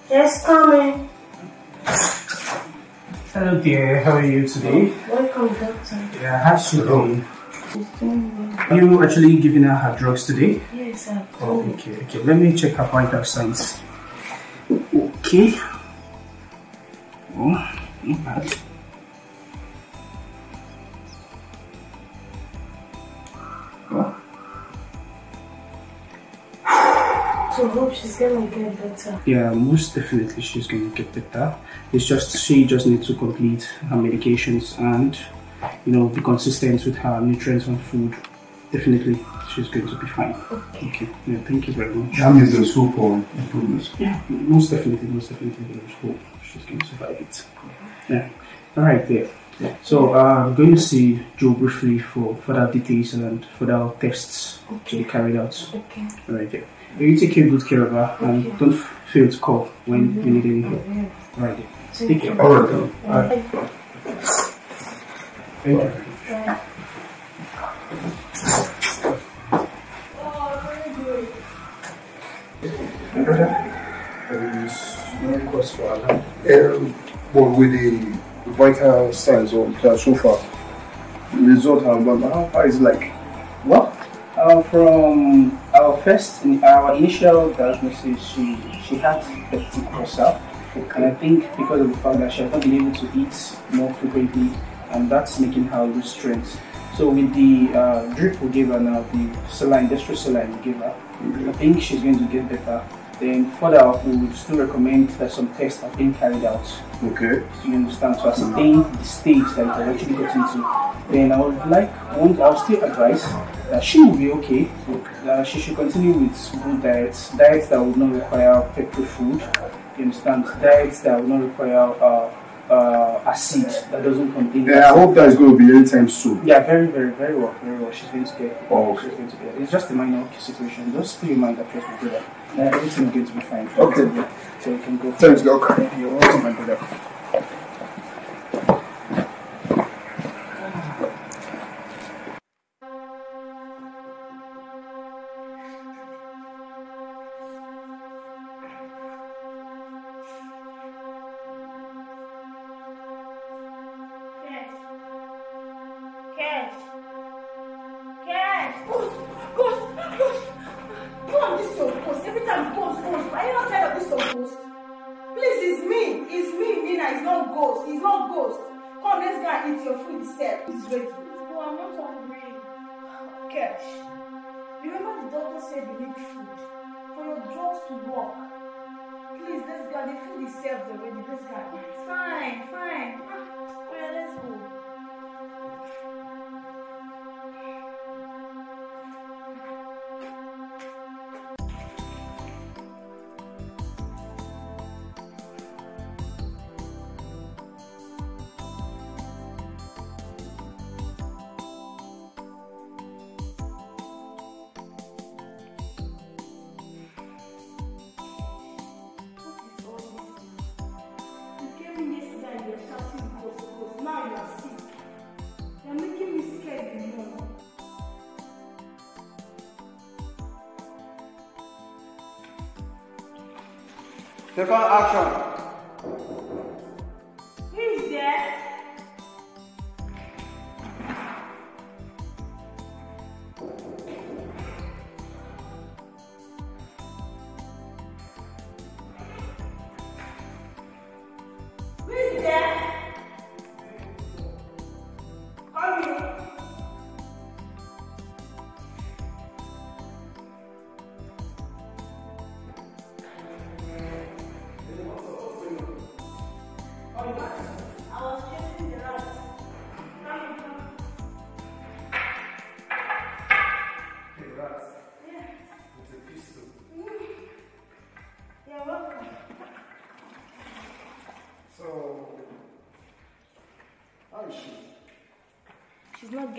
Yes, coming. Hello dear, how are you today? Welcome, doctor. Yeah, how's she doing? She's. Are you actually giving her her drugs today? Yes, sir. Oh, okay, okay. Let me check her vital signs. Okay. Better. Yeah, most definitely she's going to get better. It's just she just needs to complete her medications and you know be consistent with her nutrients and food. Definitely, she's going to be fine. Okay. Yeah, thank you very much. That means there's hope for improvements. Yeah, most definitely, most definitely there's hope. She's going to survive it. Yeah. All right, there. So uh, I'm going to see Joe briefly for further details and further tests to be carried out. Okay. All right, yeah. You take good care of her, and Okay. don't fail to call when you need any help. All right, yeah. Take care. All right. All right. Thank you. There is no request for alarm. Um, but with the vital signs of that so far, the result how, but how far is it like? Well, uh, from our first, our initial diagnosis, she she had peptic ulcer, and I think because of the fact that she has not been able to eat more frequently, and that's making her lose strength. So with the uh, drip we gave her now, the saline, dextrose saline we gave her, I think she's going to get better. Then further, we would still recommend that some tests are being carried out. Okay. You understand to ascertain the stage that it has actually got into. Then I would like, one, I'll still advise that she will be okay. Uh, she should continue with good diets, diets that would not require peppery food. You understand? Diets that would not require uh, uh, acid that doesn't contain. Yeah, I hope that is going to be anytime soon. Yeah, very, very, very well, very well. She's going to get. Oh, okay. She's going to get. It's just a minor situation. Just put your mind at rest, my brother. Uh, everything is going to be fine. Okay. So you can go. Thanks, Doc. You're welcome, my brother. Second action.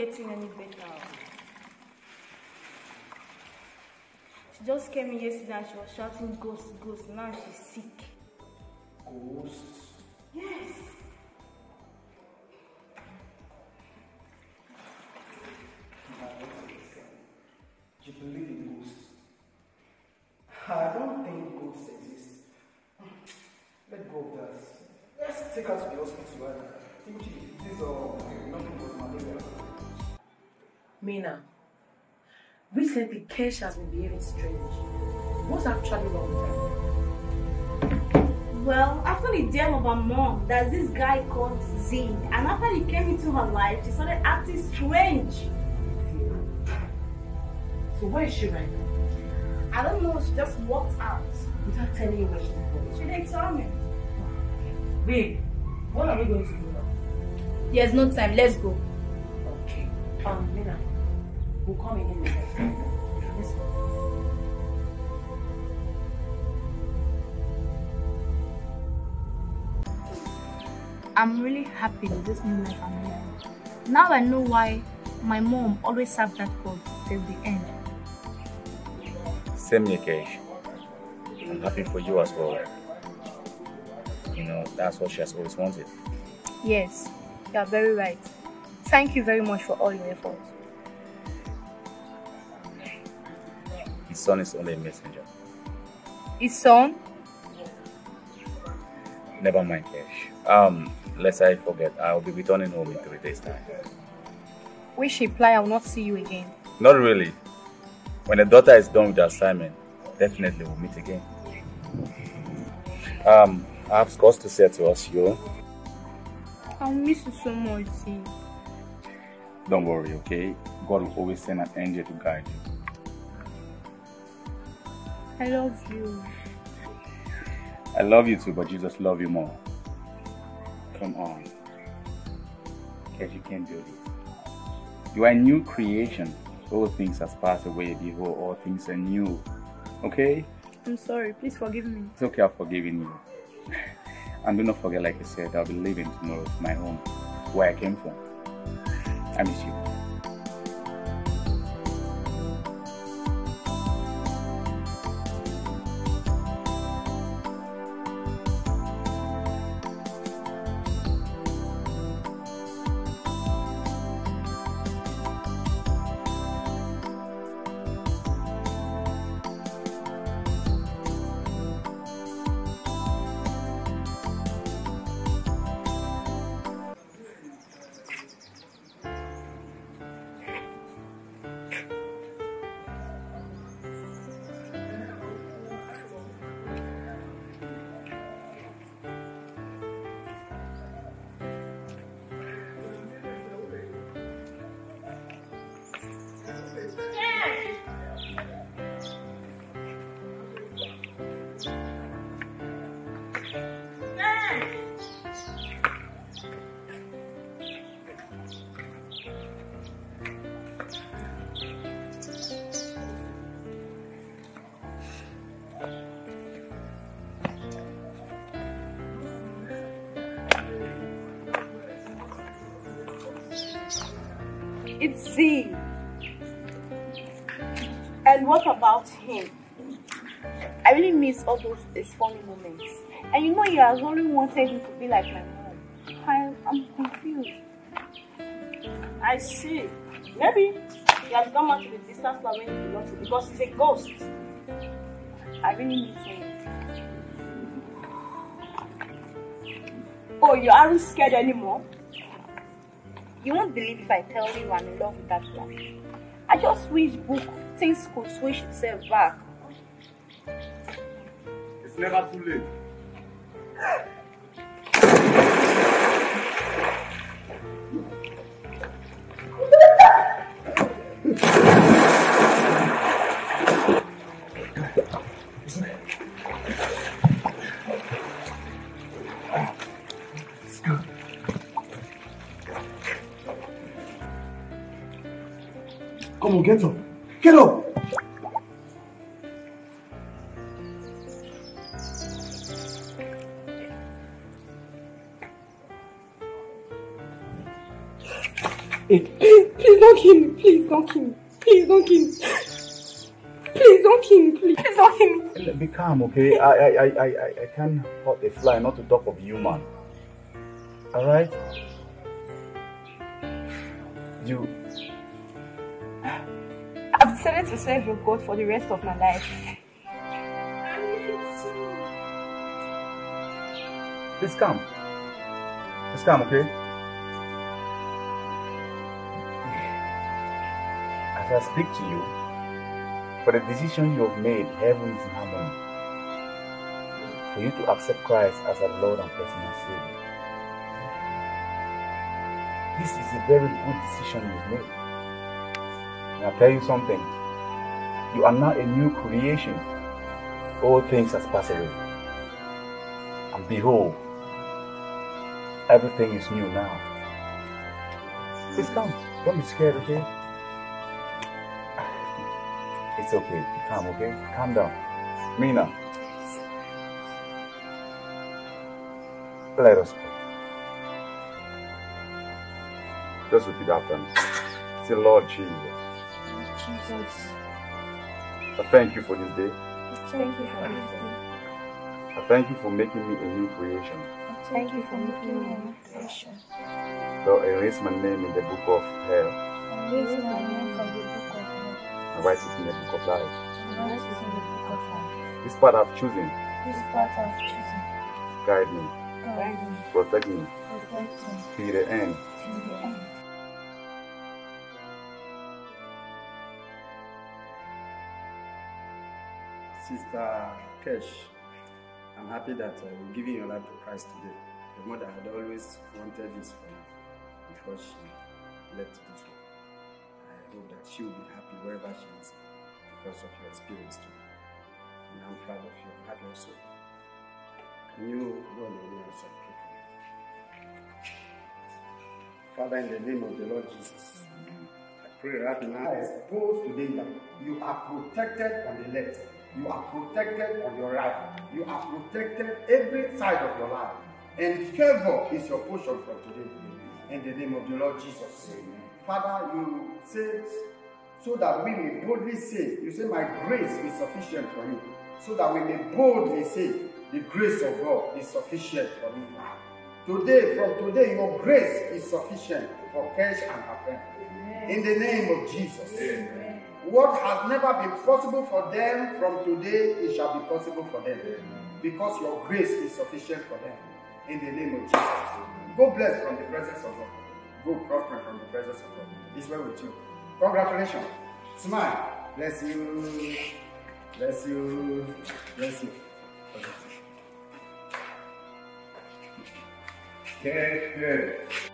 Getting any better. She just came in yesterday and she was shouting ghost, ghost. Now she's sick. Ghosts. Yes. Do You believe in ghosts? I don't think ghosts exist. Let go of that. Let's take her to the hospital and think she- this is all nothing but malaria. Mina, recently Kesh has been behaving strange. What's actually wrong with her? Well, after the death of her mom, there's this guy called Zane. And after he came into her life, she started acting strange. So where is she right now? I don't know, she just walked out. Without telling you where she's going. She didn't tell me. Babe, what are we going to do now? There's no time. Let's go. Okay. Um, We'll come in. I'm really happy with this new life I'm living. Now I know why my mom always served that God till the end. Same here, Kesh. I'm happy for you as well. You know, that's what she has always wanted. Yes, you are very right. Thank you very much for all your efforts. Son is only a messenger. His son? Never mind, Kesh. Um, lest I forget, I'll be returning home in three days' time. Which imply I will not see you again. Not really. When the daughter is done with the assignment, definitely we'll meet again. Um, I have scores to say to us, you. I'll miss you so much, see. Don't worry, okay? God will always send an angel to guide you. I love you. I love you too, but Jesus love you more. Come on. Because you can't do this. You are a new creation. All things has passed away. Behold, all things are new. Okay? I'm sorry. Please forgive me. It's okay, I've forgiven you. and do not forget, like I said, I'll be leaving tomorrow to my home, where I came from. I miss you. Z. And what about him? I really miss all those his funny moments. And you know he has only wanted him to be like my mom. I, I'm confused. I see. Maybe he has come out to the distance love when he belongs to because he's a ghost. I really miss him. Oh, you aren't scared anymore? You won't believe if I tell you I'm in love with that one. I just wish book things could switch itself back. It's never too late. get up. Get up. Please, please don't kill me. Please don't kill me. Please don't kill me. Please don't kill me. Please, please don't kill me. Be calm, okay? I, I, I, I, I- I can't hurt a fly, not to talk of human. Alright? You, I've decided to serve your God for the rest of my life. please come. Please come, okay? As I speak to you, for the decision you have made, heaven is in harmony. For you to accept Christ as a Lord and personal Savior. This is a very good decision you've made. I'll tell you something. You are now a new creation. All things has passed away. And behold, everything is new now. Please come. Don't be scared, okay? It's okay. Calm, okay? Calm down. Mina. Let us pray. Just repeat after me. Say, Lord Jesus, Jesus, I thank you for this day. thank you for this day. I thank you for making me a new creation. Thank you for making me a new creation. Lord, erase my name in the book of hell And raise my name from the book of life. and write it in the book of life. And write it in the book of life. This part I've chosen, This part I've chosen. guide me, Guide me, protect me protect me till the end. till the end. Sister Kesh, I'm happy that uh, you're giving your life to Christ today. Your mother had always wanted this for you before she left this world. I hope that she will be happy wherever she is because of your experience too. And I'm proud of you. I'm happy also. Can you go on your and pray? Father, in the name of the Lord Jesus, I pray right now, I expose today that you are protected on the left, you are protected on your right, you are protected every side of your life, and favor is your portion from today. In the name of the Lord Jesus. Father, you said so that we may boldly say, You say, My grace is sufficient for you. So that we may boldly say, The grace of God is sufficient for me. Today, from today, your grace is sufficient for Kesh and her. In the name of Jesus. What has never been possible for them, from today, it shall be possible for them. Because your grace is sufficient for them. In the name of Jesus. Go blessed from the presence of God. Go prosper from the presence of God. It's well with you. Congratulations. Smile. Bless you. Bless you. Bless you. Good.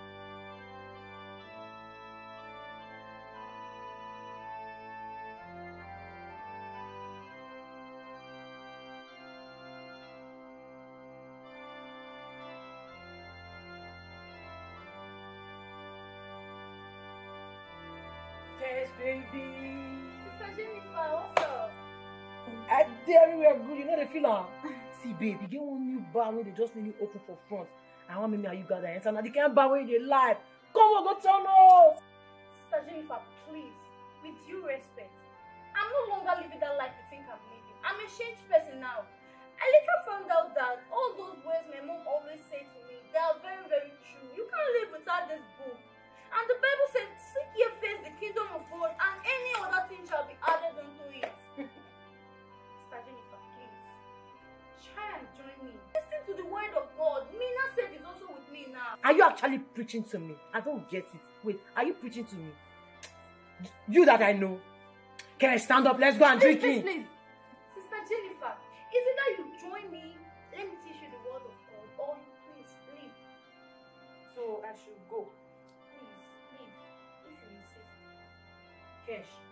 Feel. See, babe, you get one new bar wey dey just need you open for front. I want make me and you gather enter. Na the kind bar wey you dey like. Come on, go turn us. Sister Jennifer, please, with due respect, I'm no longer living that life you think I'm living. I'm a changed person now. I later found out that all those words my mom always said to me, they are very, very true. You can't live without this book. And the Bible said, seek ye first the kingdom of God, and any other thing shall be added unto it. And join me. Listen to the word of God. Mina said is also with me now. Are you actually preaching to me? I don't get it. Wait, are you preaching to me? You that I know. Can I stand up? Let's go and Please, drink please, in. please. Sister Jennifer, is it that you join me? Let me teach you the word of God. Or you please leave. So I should go. Please, leave. If you insist. Kesh.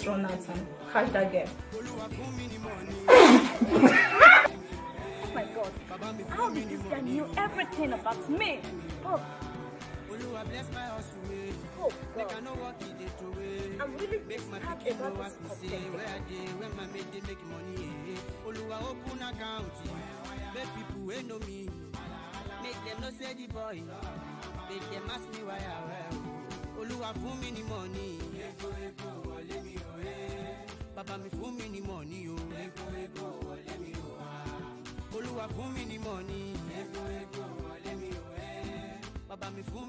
Just run out and catch that girl. oh my god. How did this guy know everything about me? Oh. Oh god. I'm really disturbed about this subject. Oluwa open account, make people wey know me, make them know say the boy, make them ask me why I wear. Oluwa fún mi ní money, ego ego Bàbá mi fún mi ní money o, ego ego wọlé mi o ah. Olúwa fún mi ní money, ego ego wọlé mi o eh. Bàbá mi fún